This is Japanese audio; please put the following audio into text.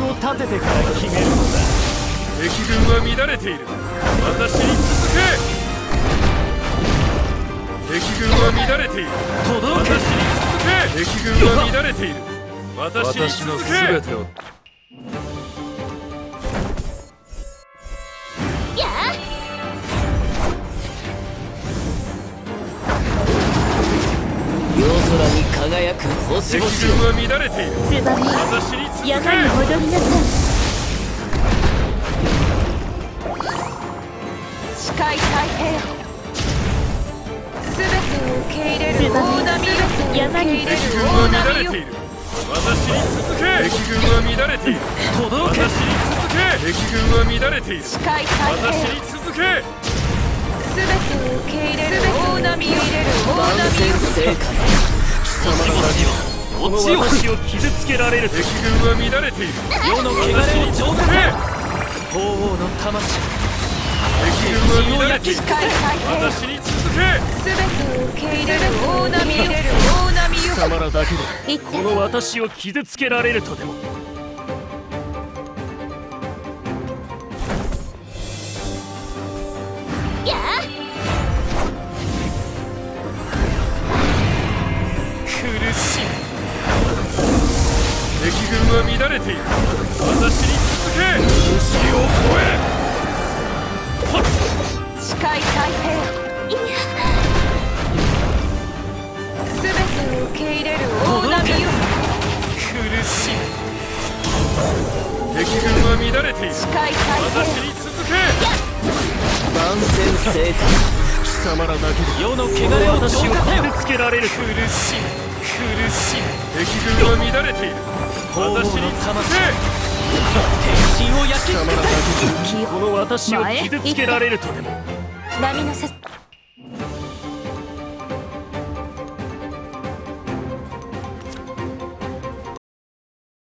を立ててから決めるのだ敵軍は乱れている私に続け敵軍は乱れている届け私に続け敵軍は乱れている私に続け私の全てをやあ夜空に輝く星々。敵軍は乱れているつばめ私に続け山に戻りなさい視界太平すべてを受け入れる。大波よ山に敵受け入れる軍は大波よ乱れている私に続け敵軍は乱れている届け私に続け敵軍は乱れている視界太私平に続けすべてを受け入れる。大波よ大万波戦よ正解星々はこの私を傷つけられると敵軍は乱れている世の汚れを浄化せ鳳凰の魂敵軍は乱れている私に続けすべてを受け入れる大波よ大波よ貴様らだけでこの私を傷つけられるとでもやあ敵軍は乱れている。私に続け。死を超え視界太平すべてを受け入れる大波よ。苦しい。敵軍は乱れている。視界太平私に続け万戦正解貴様らだけで。世の汚れを私を傷つけられる苦しい。苦しい。敵軍は乱れている私に続け天心を焼きこの私を傷つけられるとでも。波のせ